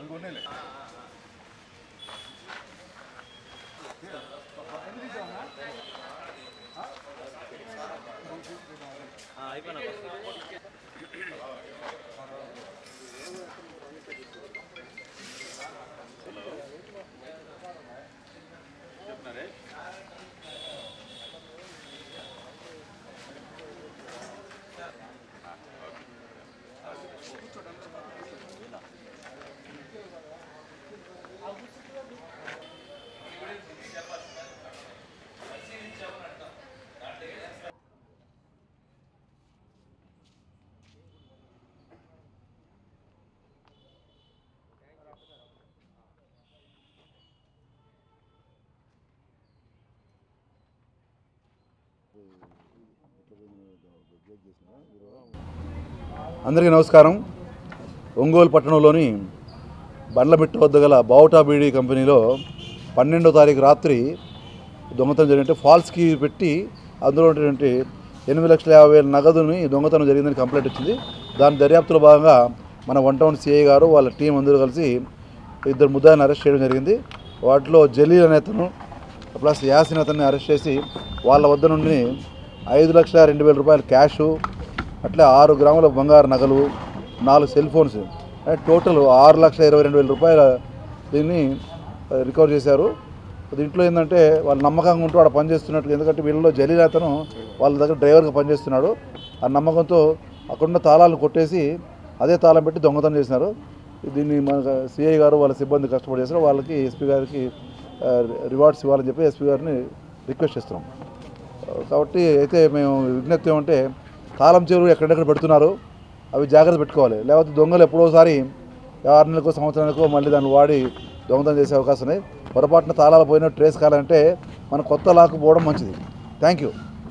ఇంకొన్నేలే అయిపోయినా అందరికీ నమస్కారం. ఒంగోలు పట్టణంలోని బండ్లమిట్ట వద్ద గల బావుటా బీడీ కంపెనీలో పన్నెండో తారీఖు రాత్రి దొంగతనం జరిగినట్టు ఫాల్స్ కీ పెట్టి అందులో ఉన్నటువంటి ఎనిమిది లక్షల యాభై వేల నగదుని దొంగతనం జరిగిందని కంప్లైంట్ వచ్చింది. దాని దర్యాప్తులో భాగంగా మన వన్ టౌన్ సిఐ గారు వాళ్ళ టీం అందరూ కలిసి ఇద్దరు ముద్దాయిని అరెస్ట్ చేయడం జరిగింది. వాటిలో జలీల్ అనే అతను ప్లస్ యాసిన్ అతన్ని అరెస్ట్ చేసి వాళ్ళ వద్ద నుండి ఐదు లక్షల రెండు వేల రూపాయల క్యాషు అట్లా ఆరు గ్రాముల బంగారు నగలు నాలుగు సెల్ ఫోన్స్. టోటల్ ఆరు లక్షల ఇరవై రెండు వేల రూపాయల దీన్ని రికవర్ చేశారు. దీంట్లో ఏంటంటే వాళ్ళు నమ్మకంగా ఉంటూ ఆడ పనిచేస్తున్నట్టు ఎందుకంటే వీళ్ళలో జలీల్ అతను వాళ్ళ దగ్గర డ్రైవర్గా పనిచేస్తున్నాడు ఆ నమ్మకంతో అక్కడున్న తాళాలను కొట్టేసి అదే తాళం పెట్టి దొంగతనం చేసినారు. దీన్ని మన సిఐ గారు వాళ్ళ సిబ్బంది కష్టపడి చేశారు. వాళ్ళకి ఎస్పీ గారికి రివార్డ్స్ ఇవ్వాలని చెప్పి ఎస్పీ గారిని రిక్వెస్ట్ చేస్తున్నాం. కాబట్టి అయితే మేము విజ్ఞప్తి ఏమంటే తాళం చెరువు ఎక్కడెక్కడ పెడుతున్నారు అవి జాగ్రత్త పెట్టుకోవాలి. లేకపోతే దొంగలు ఎప్పుడోసారి ఆరు నెలలకు సంవత్సరాలకు మళ్ళీ దాన్ని వాడి దొంగతనం చేసే అవకాశం ఉన్నాయి పొరపాటున తాళాలు పోయిన ట్రేస్ కావాలంటే మనం కొత్త లాక్ పోవడం మంచిది. Thank you.